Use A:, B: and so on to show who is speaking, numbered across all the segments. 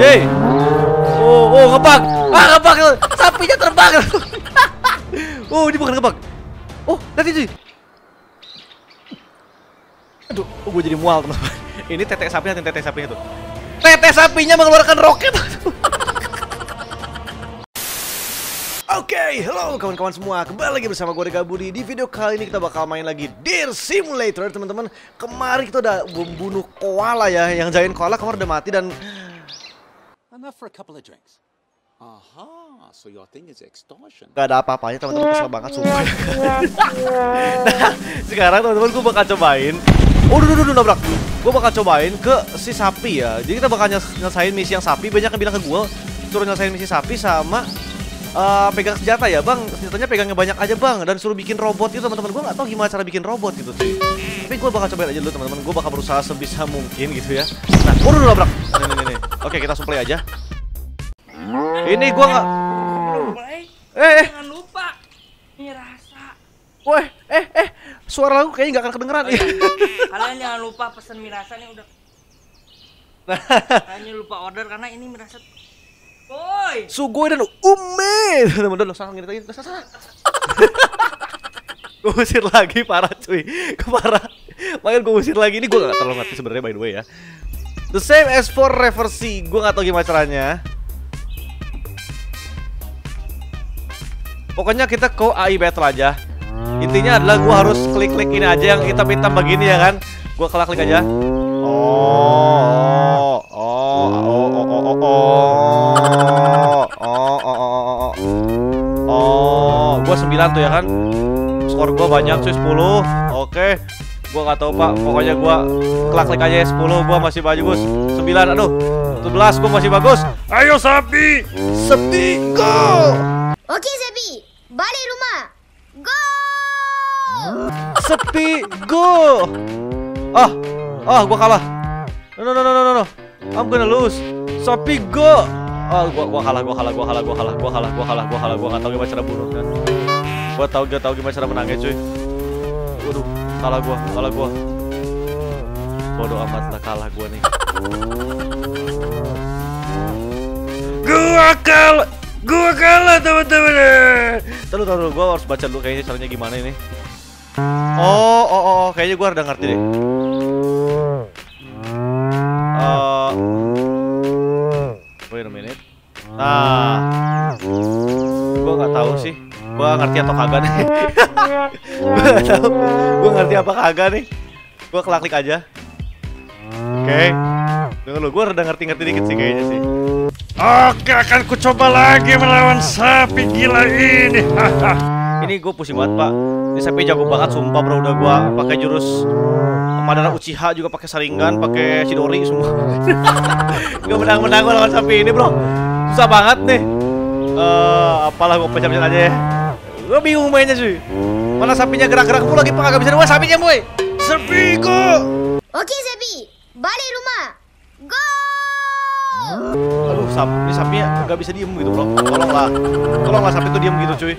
A: Yeay. Oh, oh ngebug. Ah, ngebug. Sapinya terbang. oh, ini bukan ngebug. Oh, lihat itu. Aduh, oh, gue jadi mual teman-teman. Ini tete sapinya, tete sapinya tuh. Tete sapinya mengeluarkan roket. Oke, halo kawan-kawan semua. Kembali lagi bersama gue Dega Budi. Di video kali ini kita bakal main lagi Deer Simulator, teman-teman. Kemarin kita udah membunuh koala ya, yang jagain koala kemarin udah mati dan
B: Enough for a couple of drinks. Aha, so your thing is extortion.
A: gak ada apa-apanya teman-teman kesel banget sumpah. nah, sekarang teman-teman gue bakal cobain. Oh, duh, duh, duh, nabrak. Gue bakal cobain ke si sapi ya. Jadi kita bakal nyelesain misi yang sapi. Banyak yang bilang ke gue suruh nyelesain misi sapi sama eh, pegang senjata ya bang. Senjatanya pegangnya banyak aja bang. Dan suruh bikin robot itu teman-teman. Gue nggak tahu gimana cara bikin robot gitu cuy. Tapi gue bakal cobain aja dulu teman-teman. Gue bakal berusaha sebisa mungkin gitu ya. Nah, oh, duh, duh, nabrak. Nih, nih, nih. Oke, kita suplai aja. Ini gue nggak. Eh, eh,
C: jangan lupa ini rasa.
A: Woi, eh, eh, suara lagu kayaknya nggak akan kedengeran.
C: Kalian jangan lupa pesen mirasa nih udah. Kalian lupa order karena ini mirasa. Boy,
A: Sugoi dan Ume. Teman-teman, lo salah ngirit lagi. Salah, usir lagi parah cuy. Keparah. Makanya gue usir lagi. Ini gue gak terlalu ngerti sebenarnya by the way ya. The same as for reversi. Gue gak tahu gimana caranya. Pokoknya kita ke AI battle aja. Intinya adalah gue harus klik-klik ini aja yang hitam-hitam begini ya kan. Gue klik-klik aja. Oh, oh, oh, oh, oh, oh, oh, oh, oh, oh, oh, oh, oh. Oh, gua 9 tuh ya kan. Skor gua banyak cuy 10. Oke. Gua nggak tahu Pak. Pokoknya gua klik-klik aja ya 10 gua masih bagus. 9 aduh. 11 gua masih bagus. Ayo sapi. Sapi go.
D: Oke Zebi, balik rumah. Go!
A: Sepi go. Ah, ah gua kalah. No no no no no no. I'm gonna lose. Sapi go. Ah, gua gua kalah, gua kalah, gua kalah, gua kalah, gua kalah, gua kalah, gua kalah, gua nggak tahu gimana cara bunuh kan. Gua tahu gak tahu gimana cara menangnya cuy. Waduh, kalah gua, kalah gua. Bodoh amat lah kalah gua nih. Gua kalah, gua kalah teman-teman. Tahu tahu gua harus baca dulu kayaknya caranya gimana ini. Oh, oh, oh, oh, kayaknya gua udah ngerti deh. Eh, wait a minute. Nah, Gua ngerti atau kagak nih. tahu. Gua ngerti apa kagak nih. Gua klik aja. Oke. Dengar lu, gua udah ngerti-ngerti dikit sih kayaknya sih. Oke, akan ku coba lagi melawan sapi gila ini. ini gue pusing banget, Pak. Ini sapi jago banget sumpah, Bro. Udah gua pakai jurus Madara Uchiha juga pakai saringan, pakai Chidori semua. Gak menang-menang lawan sapi ini, Bro. Susah banget nih. Eh, apalah gua pecah-pecah aja ya. Gua bingung mainnya cuy. Mana sapinya gerak-gerak mulu lagi, Pak. Gak bisa dua sapinya, boy. Sapi go.
D: Oke Zebi, balik rumah. Go!
A: Aduh, sap, ini sapinya nggak bisa diem gitu bro. Tolonglah, tolonglah sapi itu diem gitu cuy.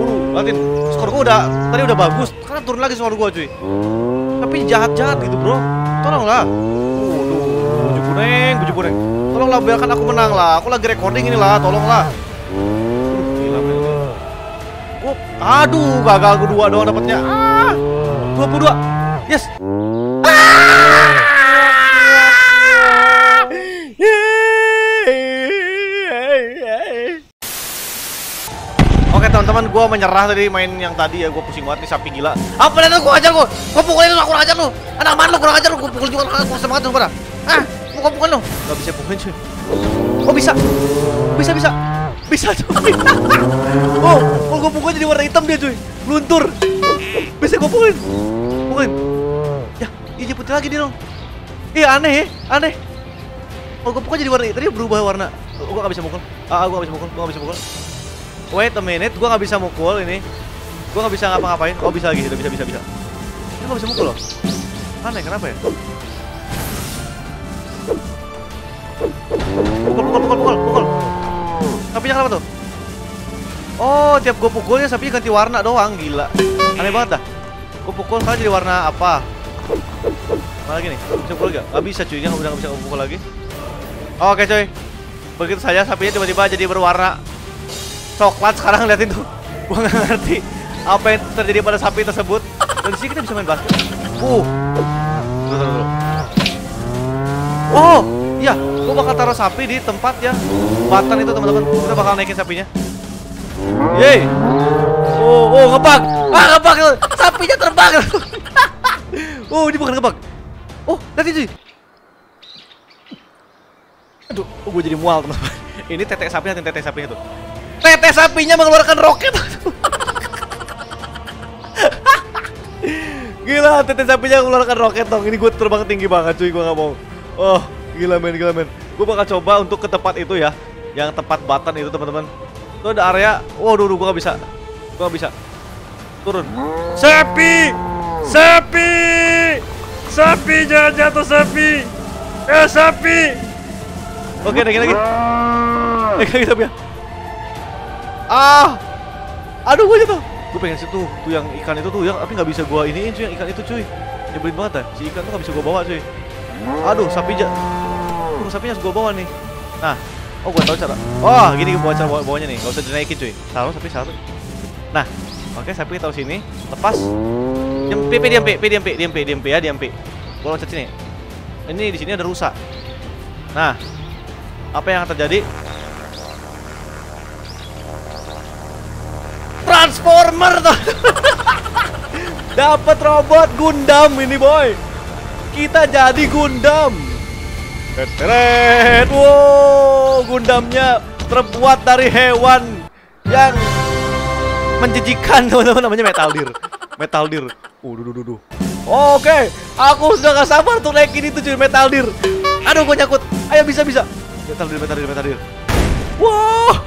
A: Waduh, liatin, skor gua udah tadi udah bagus, karena turun lagi skor gua cuy. Tapi jahat-jahat gitu bro. Tolonglah. Waduh, bujuk kuning, bujuk kuning. Tolonglah biarkan aku menang lah. Aku lagi recording ini lah, tolonglah. Aduh, gagal gua dua doang dapatnya. Ah, 22. Yes. Oke teman-teman, gue menyerah tadi main yang tadi ya, gue pusing banget nih sapi gila. Apa nih gue ajar gue, gue pukulin lu, kurang ajar lu. Anak mana lu kurang ajar lu, gue pukul juga kurang ajar banget lu pada. Ah, gue pukul lu. Gak bisa pukulin cuy. Oh bisa, bisa bisa, bisa cuy. oh, oh gue pukul jadi warna hitam dia cuy, luntur. Bisa gue pukulin, pukulin. Ya, ini putih lagi dia dong. Iya aneh ya, aneh. Oh gue pukul jadi warna tadi berubah warna. Oh, gue gak bisa mukul. Ah, gue gak bisa mukul, gue gak bisa mukul. Wait a minute, gua nggak bisa mukul ini. Gua nggak bisa ngapa-ngapain. Oh bisa lagi, udah bisa bisa bisa. Ini nggak bisa mukul loh. Aneh, kenapa ya? Pukul, pukul, pukul, pukul. Sapinya kenapa tuh? Oh, tiap gua pukulnya sapinya ganti warna doang, gila. Aneh banget dah. Gua pukul sekarang jadi warna apa? Mana lagi nih? Bisa pukul gak? Gak bisa cuy, udah nggak bisa pukul lagi. Oke cuy. Begitu saja sapinya tiba-tiba jadi berwarna coklat sekarang liatin tuh. Gua nggak ngerti apa yang terjadi pada sapi tersebut. Dan sini kita bisa main basket. Uh. Tunggu, tunggu, tunggu. Oh, iya, gua bakal taruh sapi di tempat yang batan itu teman-teman. Kita bakal naikin sapinya. Yeay. Oh, oh ngebug. Ah, ngebug. Sapinya terbang. oh, ini bukan ngebug. Oh, lihat itu. Aduh, oh, gue jadi mual teman-teman. Ini tete sapinya, tete sapinya tuh. Tete sapinya mengeluarkan roket. gila, tete sapinya mengeluarkan roket dong. Ini gue terbang tinggi banget cuy, gue nggak mau. Oh, gila men, gila men. Gue bakal coba untuk ke tempat itu ya, yang tempat batan itu teman-teman. Itu ada area. Waduh, gue gak bisa. Gue gak bisa. Turun. Sapi, sapi, sapi jangan jatuh sapi. Eh sapi. Oke, lagi lagi. Lagi lagi sapi ya. Ah, aduh gue jatuh. Gue pengen situ, tuh yang ikan itu tuh yang tapi nggak bisa gue iniin cuy yang ikan itu cuy. Nyebelin banget dah. Si ikan tuh nggak bisa gue bawa cuy. Aduh, sapi ja. Aduh, sapinya harus gue bawa nih. Nah, oh gue tahu cara. Oh, gini bawa cara bawa bawanya nih. Gak usah dinaikin cuy. Taruh sapi satu. Nah, oke sapi taruh sini. Lepas. Diam, pi, pi, diam, pi, pi, diam, pi, diam, pi, diam, pi ya, diam, pi. Gue loncat sini. Ini di sini ada rusa. Nah, apa yang terjadi? Transformer tuh. Dapat robot Gundam ini boy. Kita jadi Gundam. Teret. Wow, Gundamnya terbuat dari hewan yang menjijikan teman-teman namanya Metal Deer. Metal Deer. Uh, duh, duh, duh. Oke, aku sudah gak sabar untuk naikin itu cuy Metal Deer. Aduh, gue nyangkut. Ayo bisa bisa. Metal Deer, Metal Deer, Metal Deer. Wow.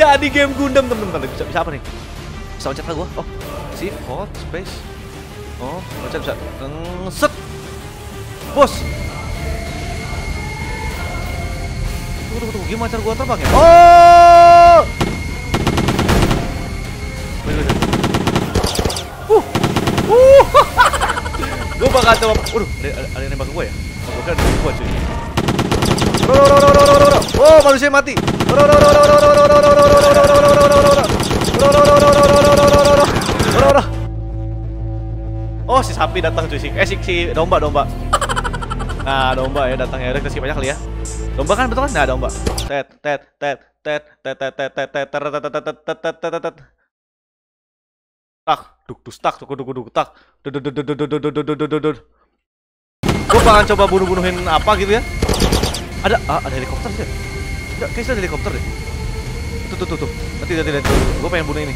A: Jadi game Gundam teman-teman. Bisa bisa apa nih? Bisa loncat gua. Oh, shift, hold, space. Oh, loncat bisa. Set. Bos. Tunggu, tunggu, tunggu. Gimana cara gua terbang ya? Oh! Wait, wait, wait. Uh. Uh. gua bakal coba. Waduh, ada, ada, ada yang nembak gua ya? Oh, gua kira ada gua cuy. Ro, ro, ro, ro, ro, ro, ro. Oh, manusia mati. Ro, ro, ro, ro, ro, ro, ro, ro, ro, ro, ro, ro, ro, ro, ro, ro, ro, ro, ro, ro. Oh, si sapi datang cuy, si eh si, si domba domba. Nah, domba ya datang ya. Udah kita skip aja kali ya. Domba kan betul kan? Nah, domba. Tet tet tet tet tet tet tet tet tet tet tet tet tet tet tet tet tak duk tak duk tak duk duk duk duk gue pengen coba bunuh-bunuhin apa gitu ya ada ah, ada helikopter sih Enggak, kayaknya ada helikopter deh tuh tuh tuh tuh nanti nanti nanti gue pengen bunuh ini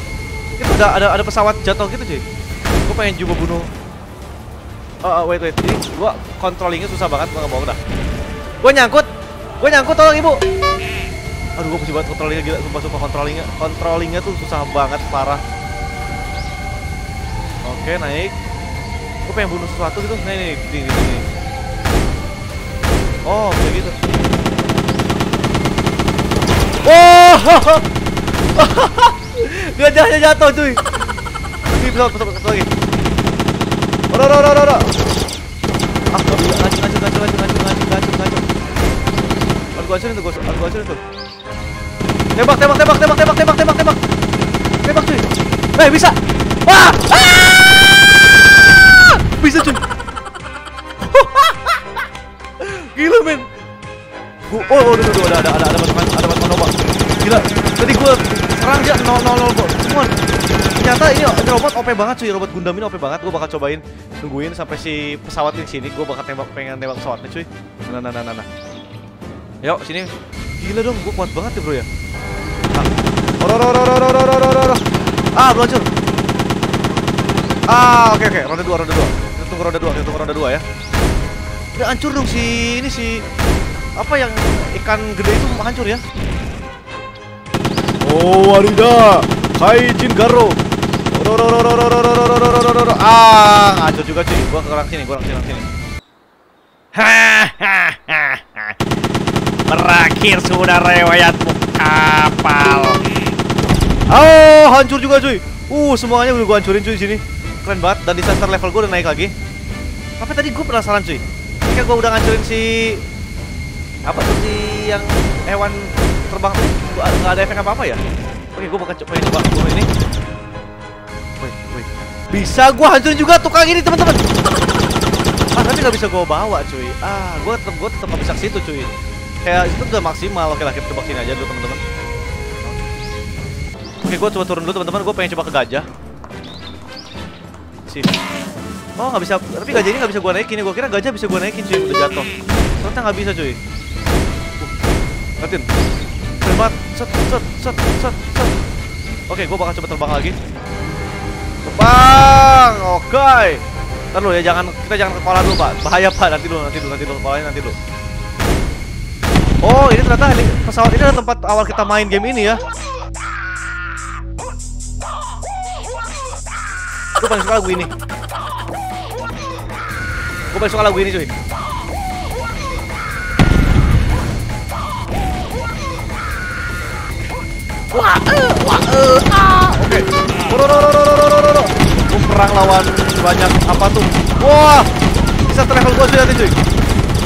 A: itu ada ada ada pesawat jatuh gitu cuy gue pengen coba bunuh oh, oh wait wait. Ini gue controllingnya susah banget gue nggak mau dah. Gue nyangkut. Gue nyangkut tolong ibu. Aduh gue pusing banget controllingnya gila. Sumpah sumpah controllingnya controllingnya tuh susah banget parah. Oke naik. Gue pengen bunuh sesuatu gitu. Nah ini ini ini, ini. oh kayak gitu. Oh, gajahnya jatuh cuy. Ini pesawat pesawat lagi. Udah, udah, udah, udah. Ah, gak bisa. Lanjut, lanjut, lanjut, lanjut, lanjut, lanjut, lanjut, lanjut. Harus gua hancurin tuh, gua harus hancurin tuh. Tembak, tembak, tembak, tembak, tembak, tembak, tembak, tembak. Tembak, cuy. Eh, bisa. Wah! Ah! Bisa, cuy. Gila, men. Gua, oh, udah, udah, udah, ada, ada, ada Gila ini, ini robot OP banget cuy, robot Gundam ini OP banget. Gue bakal cobain nungguin sampai si pesawat ini sini. Gue bakal tembak pengen tembak pesawatnya cuy. Nah, nah, nah, nah, nah. Yuk sini. Gila dong, gue kuat banget ya bro ya. Ah, oh oh oh oh oh oh oh ah belum. Ah, oke okay, oke, okay. ronde dua, ronde dua. Kita tunggu ronde dua, kita tunggu ronde dua ya. Udah hancur dong si ini si apa yang ikan gede itu hancur ya. Oh, Arida, Kaijin Garo. Hai Jin Garo. Ah, hancur juga cuy. Gua ke sini, gua orang sini. Hahaha. Berakhir sudah rewayatmu kapal. Oh, hancur juga cuy. Uh, semuanya udah gua hancurin cuy di sini. Keren banget dan disaster level gua udah naik lagi. Tapi tadi gua penasaran cuy. Ketika gua udah ngancurin si Apa tuh si yang hewan terbang? Gua nggak ada efek apa apa ya? Oke, gua bakal coba coba ini. Bisa gua hancurin juga tukang ini teman-teman. Ah, tapi nggak bisa gua bawa cuy. Ah, gua tetap gua tetap bisa ke situ cuy. Kayak itu udah maksimal. Oke lah, kita tebak sini aja dulu teman-teman. Oke, gua coba turun dulu teman-teman. Gua pengen coba ke gajah. Sini. Oh nggak bisa, tapi gajah ini nggak bisa gua naikin. Gua kira gajah bisa gua naikin cuy, udah jatuh. Ternyata nggak bisa cuy. Uh, Liatin. Terbat, set, set, set, set, set. Oke, gua bakal coba terbang lagi. Terbang, oke. Ntar dulu ya, jangan kita jangan ke kepala dulu pak. Bahaya pak, nanti dulu, nanti dulu, nanti dulu, kepalanya nanti dulu. Oh, ini ternyata heli- pesawat ini adalah tempat awal kita main game ini ya. Gue paling suka lagu ini. Gue paling suka lagu ini cuy. Wah, eh, wah, eh, ah. Oke. Ro, ro, ro, ro, ro, ro, ro, ro. Gua perang lawan banyak apa tuh? Wah, bisa level gue sudah cuy.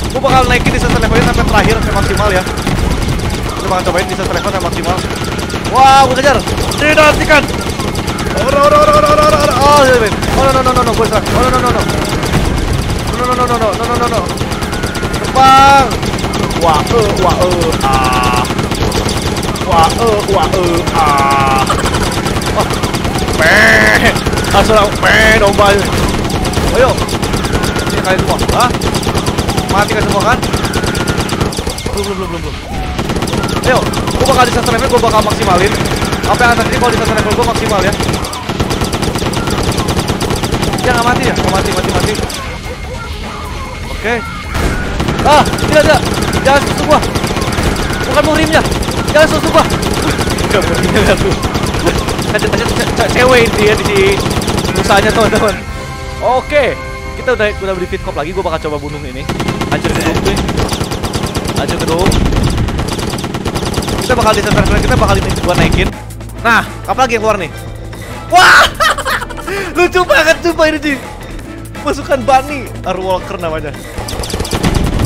A: Gue bakal naikin di levelnya sampai terakhir sampai maksimal ya. Kita bakal cobain di level sampai maksimal. Wah, gue kejar. Tidak hentikan. Oh, no, no, no, no, no, no, no. Oh, iya, iya. oh, no, no, no, no, no, gue serang. Oh, no, no, no, no. No, no, no, no, no, no, no, no, no. Terbang. Wah, eh, wah, eh, ah. Wah, eh, wah, eh, ah. Lang, peh, domba. Ayo. Ini kalian semua, ah? Mati kan semua kan? Belum, belum, belum, belum, belum. Ayo, gua bakal di level, gua bakal maksimalin. Apa yang atas ini kalau di level gua maksimal ya. Ya nggak mati ya, nggak mati, mati, mati. Oke. Ah, tidak, tidak. Jangan susu gua. Bukan muhrimnya. Jangan susu gua. Muhrimnya lihat tuh. Ada ada ce- cewek dia di si musanya teman-teman. Oke. Kita udah udah beli fit cop lagi. Gua bakal coba bunuh ini. Hancur gedung tuh. Hancur gedung. Kita bakal di center kita bakal di gua naikin. Nah, apa lagi yang keluar nih? Wah! Lucu banget coba ini cuy. Masukan bunny Arwalker namanya.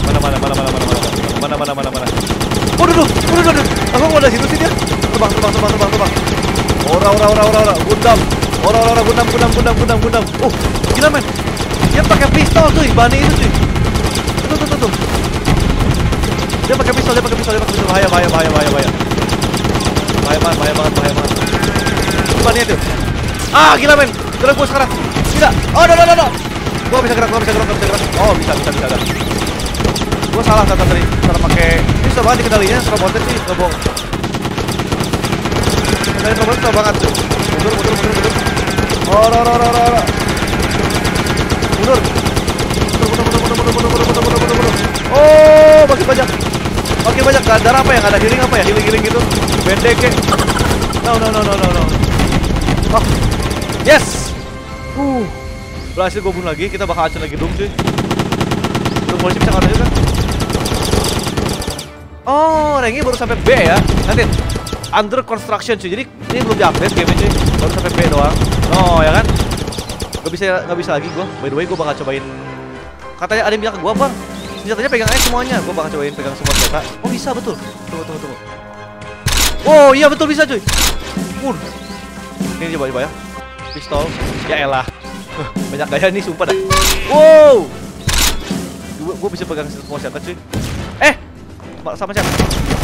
A: Mana mana mana mana mana mana mana mana mana mana. Waduh, waduh, waduh, waduh. Aku mau dari situ sih dia. Terbang, terbang, terbang, terbang, terbang. Ora, ora, ora, ora, ora. Gundam. Ora, ora, ora, gundam, gundam, gundam, gundam, gundam. Oh, gila men. Dia pakai pistol cuy, bunny itu cuy. Tuh, tuh, tuh, tuh. Dia pakai pistol, dia pakai pistol, dia pakai pistol. Bahaya, bahaya, bahaya, bahaya, bahaya. Bahaya banget, bahaya banget, bahaya banget. Bunny itu. Ah, gila men. Gerak gua sekarang. Tidak. Oh, no, no, no, no. Gua bisa gerak, gua bisa gerak, gua bisa gerak. Oh, bisa, bisa, bisa. bisa. Gua salah tata tadi. Salah pakai. Ini banget dikendalinya. Robotnya sih nggak bohong. Kendali robotnya susah banget tuh. Mundur, mundur, mundur, mundur. Ora Oh, banyak. Banyak apa yang ada healing apa ya? Healing-healing gitu. BDK. Ya. No no no no no no. Oh. Yes. Uh. Berhasil gue bunuh lagi. Kita bakal acun lagi dong cuy. Lu polisi bisa ngatain kan? Oh, Rengi baru sampai B ya. Nanti under construction cuy. Jadi ini belum diupdate game cuy. Baru sampai B doang. Oh ya kan? Gak bisa gak bisa lagi gue. By the way gue bakal cobain. Katanya ada yang bilang ke gue bang. Senjatanya pegang aja semuanya. Gue bakal cobain pegang semua senjata. Oh bisa betul. Tunggu tunggu tunggu. Oh iya betul bisa cuy. Wur. Ini coba coba ya. Pistol. Ya elah. Banyak gaya nih sumpah dah. Wow. Gue bisa pegang semua senjata cuy. Eh, Ma- sama siapa?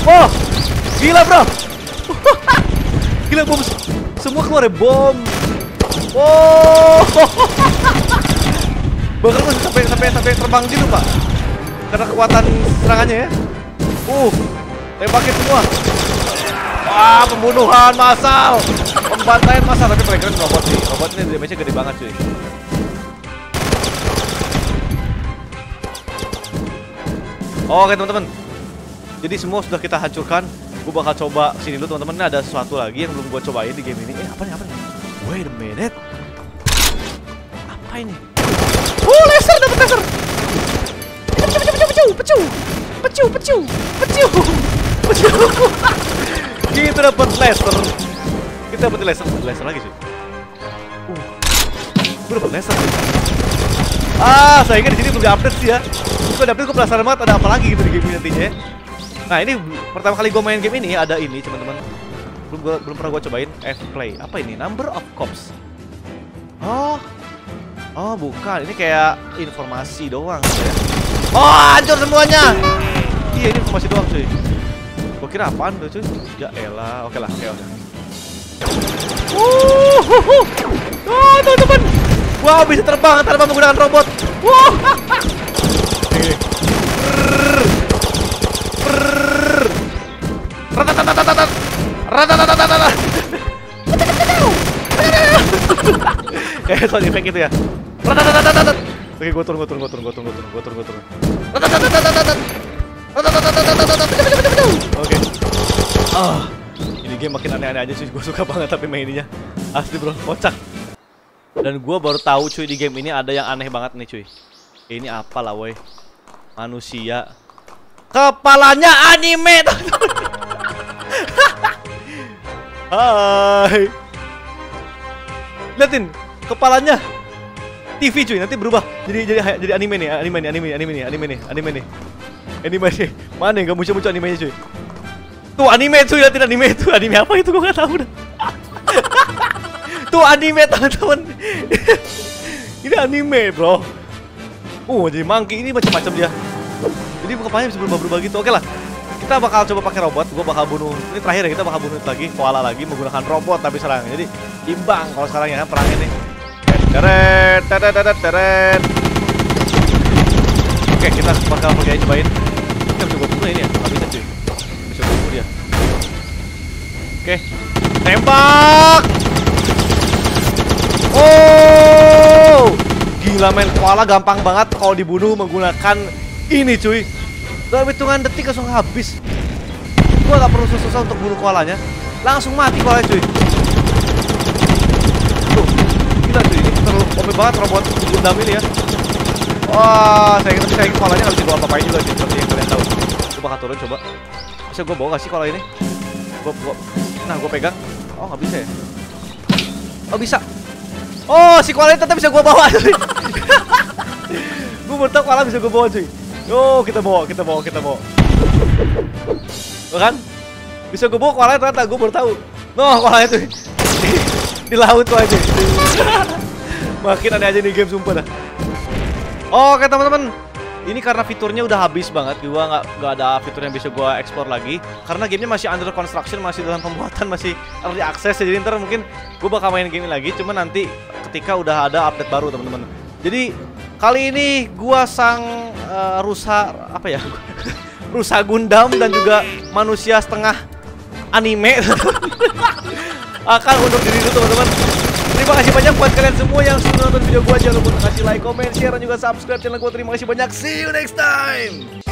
A: Oh, gila bro. gila bom. Semua keluar ya bom. Oh. Bahkan gue sampai sampai sampai terbang gitu pak. Karena kekuatan serangannya ya. Uh, tembakin semua. Wah, pembunuhan massal. Pembantaian massal tapi paling keren robot sih. Robot ini damage-nya gede banget cuy. Oke teman-teman. Jadi semua sudah kita hancurkan. Gue bakal coba sini dulu teman-teman. Ini ada sesuatu lagi yang belum gue cobain di game ini. Eh apa nih apa nih? Wait a minute. Apa ini? Oh laser dapat laser. Pecu pecu pecu pecu pecu pecu pecu pecu pecu. Kita dapat laser. Kita dapat laser, laser lagi sih. Uh, gue dapat laser. Ah, sayangnya di sini belum diupdate sih ya. Gue dapet gue penasaran banget ada apa lagi gitu di game ini nantinya. ya. Nah ini pertama kali gue main game ini ada ini teman-teman. Belum gua, belum pernah gue cobain F play. Apa ini? Number of cops. Oh, oh bukan. Ini kayak informasi doang. ya. Oh hancur semuanya. Iya ini informasi doang cuy. Gue kira apaan tuh cuy? Ya elah. Oke lah. Oke oke. Wuhuhu. Oh teman-teman. Wow bisa terbang tanpa menggunakan robot. Wow. Ini. Ratatatatatata. Kayak sound effect itu ya. Ratatatatatata. Oke, gue turun, gue turun, gue turun, gue turun, gue turun, gue turun, gue turun. Oke. Ah, ini game makin aneh-aneh aja sih. Gue suka banget tapi mainnya. Asli bro, kocak. Dan gue baru tahu cuy di game ini ada yang aneh banget nih cuy. Ini apa lah woi? Manusia. Kepalanya anime. Hai. Liatin kepalanya TV cuy nanti berubah jadi jadi jadi anime nih anime nih anime nih anime nih anime nih anime nih. Anime nih. Mana yang gak muncul muncul animenya cuy? Tuh anime cuy liatin anime itu. Anime apa itu? Gua nggak tahu dah. Tuh anime teman-teman. Ini anime bro. Uh jadi monkey ini macam-macam dia. Jadi kepalanya bisa berubah-berubah gitu. Oke lah kita bakal coba pakai robot gua bakal bunuh. Ini terakhir ya kita bakal bunuh lagi koala lagi menggunakan robot tapi serang jadi imbang kalau sekarang ya perang ini. Teret teret teret teret. Oke kita bakal pakai cobain. Kita gua bunuh ini ya nggak bisa cuy. Bisa bunuh dia. Oke tembak! Oh! Gila men. Koala gampang banget kalau dibunuh menggunakan ini cuy dalam hitungan detik langsung habis. Gua gak perlu susah-susah untuk bunuh koalanya. Langsung mati koalanya cuy. Tuh gila cuy. Ini terlalu OP banget robot Gundam ini ya. Wah saya tapi saya koalanya gak bisa gua apa-apain juga sih seperti yang kalian tahu. Gua bakal turun coba. Bisa gua bawa gak sih koala ini? Gua, gua nah gua pegang. Oh gak bisa ya? Oh bisa. Oh si koala ini tetap bisa gua bawa cuy. Gua baru tau koala bisa gua bawa cuy Yo, kita bawa, kita bawa, kita bawa. Tuh kan? Bisa gue bawa koalanya ternyata, gue baru tahu. No, koalanya tuh. Di, laut tuh aja. Makin aneh aja nih game sumpah dah. Oke teman-teman, ini karena fiturnya udah habis banget, gua nggak nggak ada fitur yang bisa gua explore lagi. Karena gamenya masih under construction, masih dalam pembuatan, masih early access. Jadi ntar mungkin gua bakal main game ini lagi, cuma nanti ketika udah ada update baru teman-teman. Jadi kali ini gua sang eh, rusa apa ya? rusa Gundam dan juga manusia setengah anime akan undur diri teman-teman. Terima kasih banyak buat kalian semua yang sudah nonton video gua. Jangan lupa untuk kasih like, comment, share, dan juga subscribe channel gua. Terima kasih banyak. See you next time.